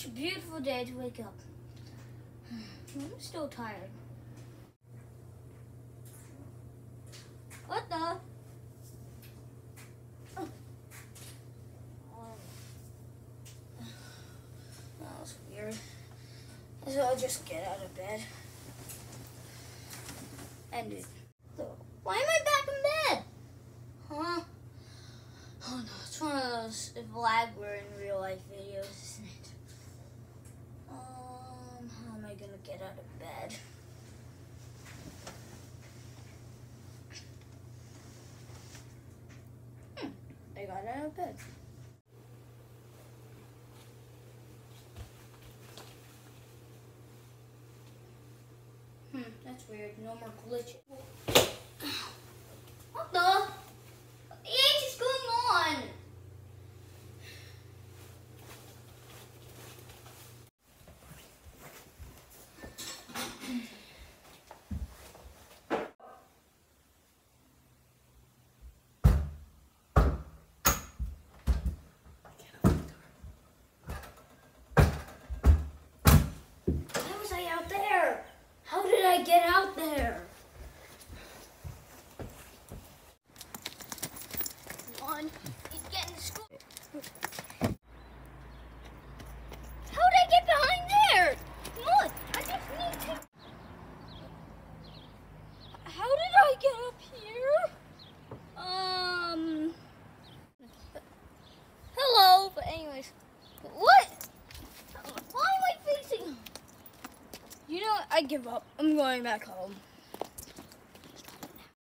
such a beautiful day to wake up. I'm still tired. What the? Oh. That was weird. So I'll just get out of bed. And it. Why am I back in bed? Huh? Oh no, it's one of those lag we're in real life videos, isn't it? Um, how am I gonna get out of bed? Hmm, I got out of bed. Hmm, that's weird. No more glitches. What the H is going on? Why was I out there? Get out there? Come on, he's getting to school. How did I get behind there? On, I just need to. How did I get up here? Um. Hello, but anyways, what? I give up. I'm going back home.